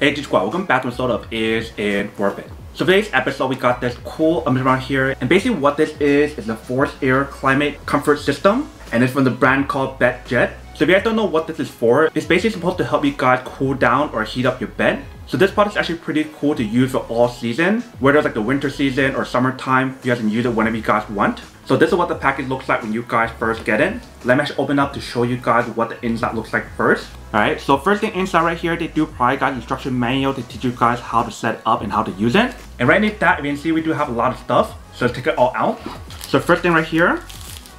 Hey G Squad, welcome back to of Is It Worth It? So today's episode we got this cool image around here and basically what this is is a forced air climate comfort system and it's from the brand called BedJet. So if you guys don't know what this is for, it's basically supposed to help you guys cool down or heat up your bed. So this product is actually pretty cool to use for all season, whether it's like the winter season or summertime, you guys can use it whenever you guys want. So this is what the package looks like when you guys first get it. Let me actually open up to show you guys what the inside looks like first. Alright, so first thing inside right here, they do provide guys instruction manual to teach you guys how to set up and how to use it. And right underneath that, you can see, we do have a lot of stuff. So let's take it all out. So first thing right here,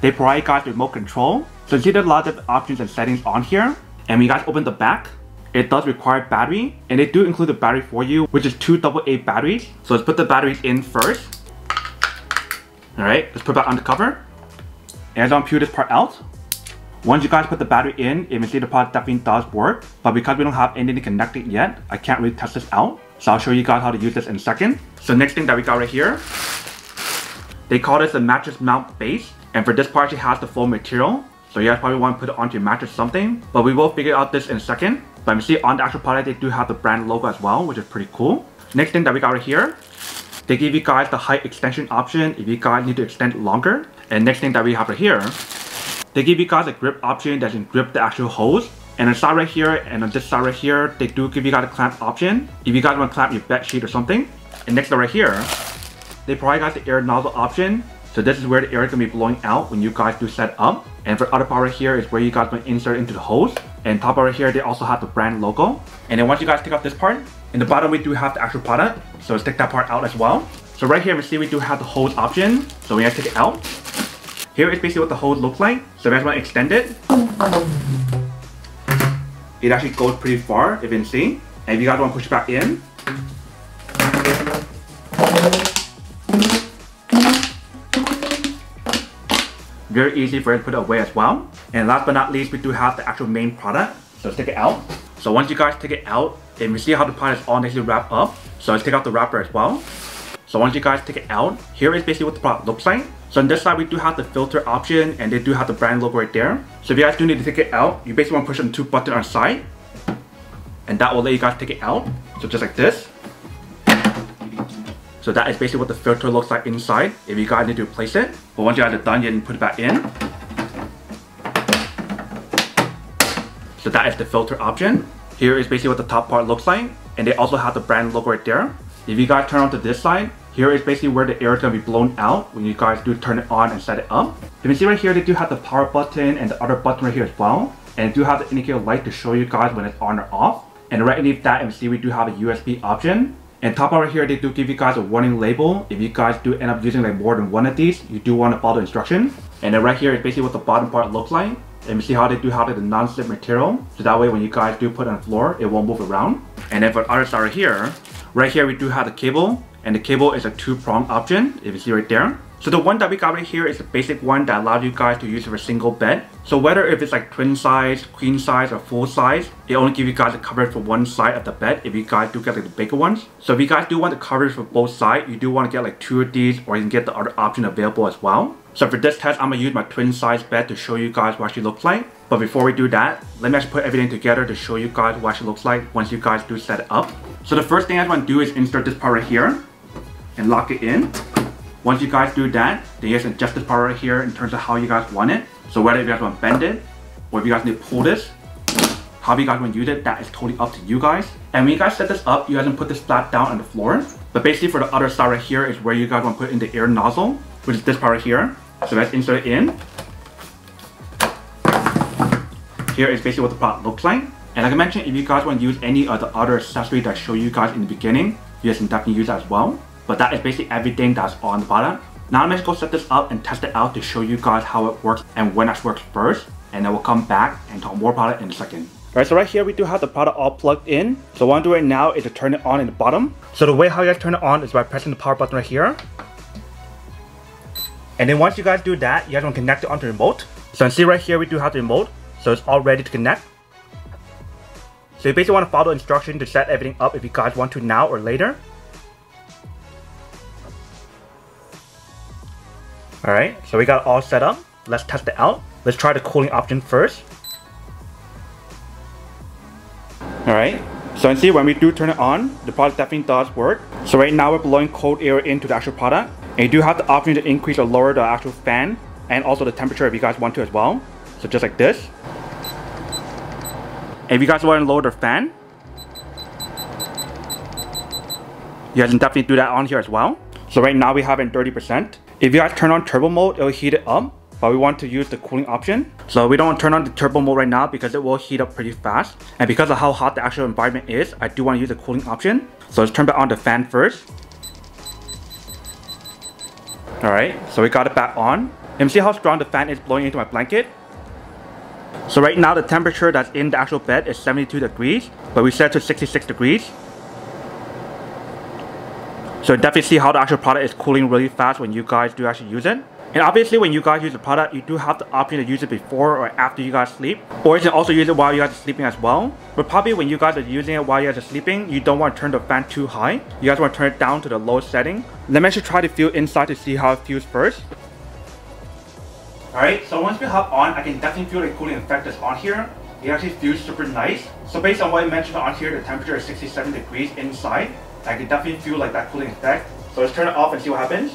they provide guys remote control. So you see there's a lot of options and settings on here. And when you guys open the back, it does require battery and they do include the battery for you, which is two AA batteries. So let's put the batteries in first. All right, let's put that on the cover. And I'll peel this part out. Once you guys put the battery in, you can see the product definitely does work, but because we don't have anything connected yet, I can't really test this out. So I'll show you guys how to use this in a second. So next thing that we got right here, they call this a mattress mount base. And for this part, it has the full material. So you guys probably want to put it onto your mattress something, but we will figure out this in a second. But you see on the actual product, they do have the brand logo as well, which is pretty cool. Next thing that we got right here, they give you guys the height extension option if you guys need to extend longer. And next thing that we have right here, they give you guys a grip option that can grip the actual hose. And on side right here and on this side right here, they do give you guys a clamp option if you guys want to clamp your bed sheet or something. And next right here, they provide guys the air nozzle option. So this is where the air is going to be blowing out when you guys do set up. And for other part right here is where you guys to insert into the hose. And top right here, they also have the brand logo. And then once you guys take off this part, in the bottom we do have the actual product. So let's take that part out as well. So right here we see we do have the hose option. So we have to take it out. Here is basically what the hose looks like. So if you guys want to extend it, it actually goes pretty far, if you can see. And if you guys want to push it back in, very easy for it to put it away as well. And last but not least, we do have the actual main product. So let's take it out. So once you guys take it out, and we see how the product is all nicely wrapped up. So let's take out the wrapper as well. So once you guys take it out, here is basically what the product looks like. So on this side, we do have the filter option and they do have the brand logo right there. So if you guys do need to take it out, you basically want to push on two buttons on side. And that will let you guys take it out. So just like this. So that is basically what the filter looks like inside if you guys need to replace it. But once you guys are done, you can put it back in. So that is the filter option. Here is basically what the top part looks like. And they also have the brand logo right there. If you guys turn on to this side, here is basically where the air is going to be blown out when you guys do turn it on and set it up. You can see right here, they do have the power button and the other button right here as well. And they do have the indicator light to show you guys when it's on or off. And right underneath that, you can see we do have a USB option. And top over here, they do give you guys a warning label. If you guys do end up using like more than one of these, you do want to follow the instructions. And then right here is basically what the bottom part looks like. And you see how they do have the non-slip material. So that way when you guys do put on the floor, it won't move around. And then for the other side right here, right here we do have the cable and the cable is a two-prong option if you see right there. So the one that we got right here is the basic one that allows you guys to use for a single bed. So whether if it's like twin size, queen size, or full size, it only gives you guys the coverage for one side of the bed if you guys do get like the bigger ones. So if you guys do want the coverage for both sides, you do want to get like two of these or you can get the other option available as well. So for this test, I'm going to use my twin size bed to show you guys what she looks like. But before we do that, let me actually put everything together to show you guys what she looks like once you guys do set it up. So the first thing I want to do is insert this part right here and lock it in. Once you guys do that, then you guys adjust this part right here in terms of how you guys want it. So whether you guys want to bend it, or if you guys need to pull this, how you guys want to use it, that is totally up to you guys. And when you guys set this up, you guys can put this flat down on the floor. But basically for the other side right here is where you guys want to put in the air nozzle, which is this part right here. So let's insert it in. Here is basically what the product looks like. And like I mentioned, if you guys want to use any of the other accessories that I show you guys in the beginning, you guys can definitely use that as well. But that is basically everything that's on the bottom. Now let's go set this up and test it out to show you guys how it works and when that works first. And then we'll come back and talk more about it in a second. Alright, so right here we do have the product all plugged in. So what I'm doing now is to turn it on in the bottom. So the way how you guys turn it on is by pressing the power button right here. And then once you guys do that, you guys want to connect it onto the remote. So you see right here we do have the remote. So it's all ready to connect. So you basically want to follow the instruction to set everything up if you guys want to now or later. Alright, so we got all set up. Let's test it out. Let's try the cooling option first. Alright, So you see when we do turn it on, the product definitely does work. So right now we're blowing cold air into the actual product. And you do have the option to increase or lower the actual fan and also the temperature if you guys want to as well. So just like this. If you guys want to lower the fan, you guys can definitely do that on here as well. So right now we have it in 30%. If you guys turn on turbo mode, it'll heat it up but we want to use the cooling option. So we don't turn on the turbo mode right now because it will heat up pretty fast. And because of how hot the actual environment is, I do want to use the cooling option. So let's turn back on the fan first. Alright, so we got it back on. And see how strong the fan is blowing into my blanket? So right now the temperature that's in the actual bed is 72 degrees, but we set to 66 degrees. So definitely see how the actual product is cooling really fast when you guys do actually use it. And obviously when you guys use the product, you do have the option to use it before or after you guys sleep. Or you can also use it while you guys are sleeping as well. But probably when you guys are using it while you guys are sleeping, you don't want to turn the fan too high. You guys want to turn it down to the lowest setting. Let me actually try to feel inside to see how it feels first. Alright, so once we hop on, I can definitely feel the cooling effect that's on here. It actually feels super nice. So based on what I mentioned on here, the temperature is 67 degrees inside. I can definitely feel like that cooling effect. So let's turn it off and see what happens.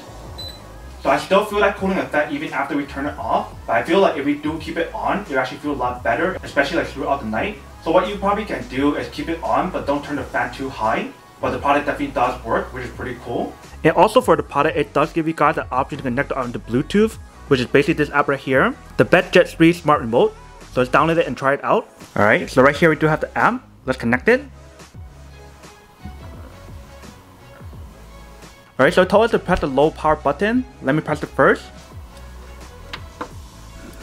So I still feel that cooling effect even after we turn it off. But I feel like if we do keep it on, it actually feel a lot better, especially like throughout the night. So what you probably can do is keep it on, but don't turn the fan too high. But the product definitely does work, which is pretty cool. And also for the product, it does give you guys the option to connect on the Bluetooth, which is basically this app right here. The BedJet 3 Smart Remote. So let's download it and try it out. Alright, so right here we do have the app. Let's connect it. Alright, so it told us to press the low power button. Let me press it first.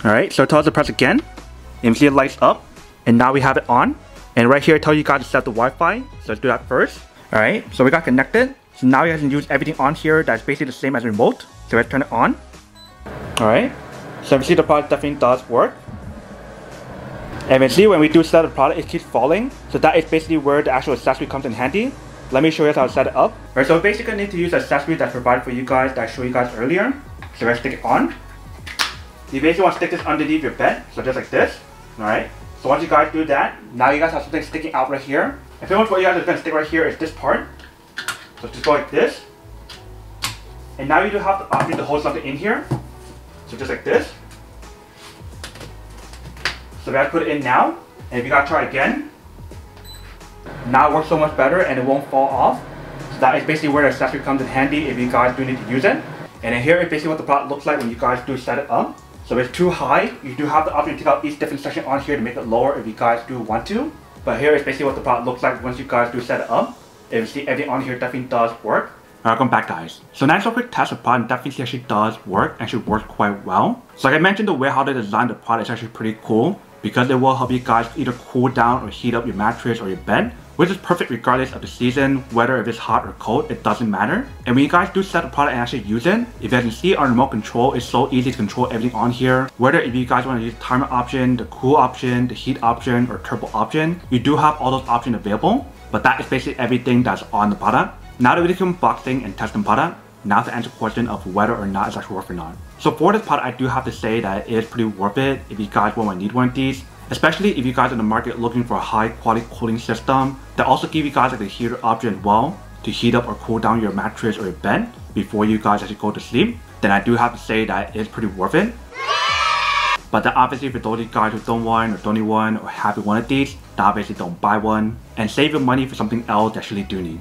Alright, so it told us to press again. And see it lights up. And now we have it on. And right here it tells you guys to set the Wi-Fi. So let's do that first. Alright, so we got connected. So now you guys can use everything on here that's basically the same as remote. So let's turn it on. Alright, so you see the product definitely does work. And you see when we do set the product, it keeps falling. So that is basically where the actual accessory comes in handy. Let me show you how to set it up. Alright, so basically I need to use the that I provided for you guys that I showed you guys earlier. So let's stick it on. You basically want to stick this underneath your bed, so just like this. Alright. So once you guys do that, now you guys have something sticking out right here. And pretty much what you guys are going to stick right here is this part. So just go like this. And now you do have the option to hold something in here. So just like this. So we have to put it in now. And if you gotta try again, now it works so much better and it won't fall off. So that is basically where the accessory comes in handy if you guys do need to use it. And here is basically what the product looks like when you guys do set it up. So if it's too high, you do have the option to take out each different section on here to make it lower if you guys do want to. But here is basically what the product looks like once you guys do set it up. If you see everything on here definitely does work. Welcome back guys. So next a quick test the product definitely actually does work and should work quite well. So like I mentioned the way how they designed the product is actually pretty cool because it will help you guys either cool down or heat up your mattress or your bed which is perfect regardless of the season, whether if it's hot or cold, it doesn't matter. And when you guys do set the product and actually use it, if you guys can see our remote control, it's so easy to control everything on here. Whether if you guys want to use timer option, the cool option, the heat option, or turbo option, you do have all those options available. But that is basically everything that's on the product. Now that we can unboxing and testing product, now to answer the question of whether or not it's actually worth or not. So for this product, I do have to say that it is pretty worth it if you guys want to need one of these especially if you guys in the market looking for a high quality cooling system that also give you guys like a heater option as well to heat up or cool down your mattress or your bed before you guys actually go to sleep, then I do have to say that it's pretty worth it. But then obviously for those guys who don't want or don't need one or have one of these, then obviously don't buy one and save your money for something else that you actually do need.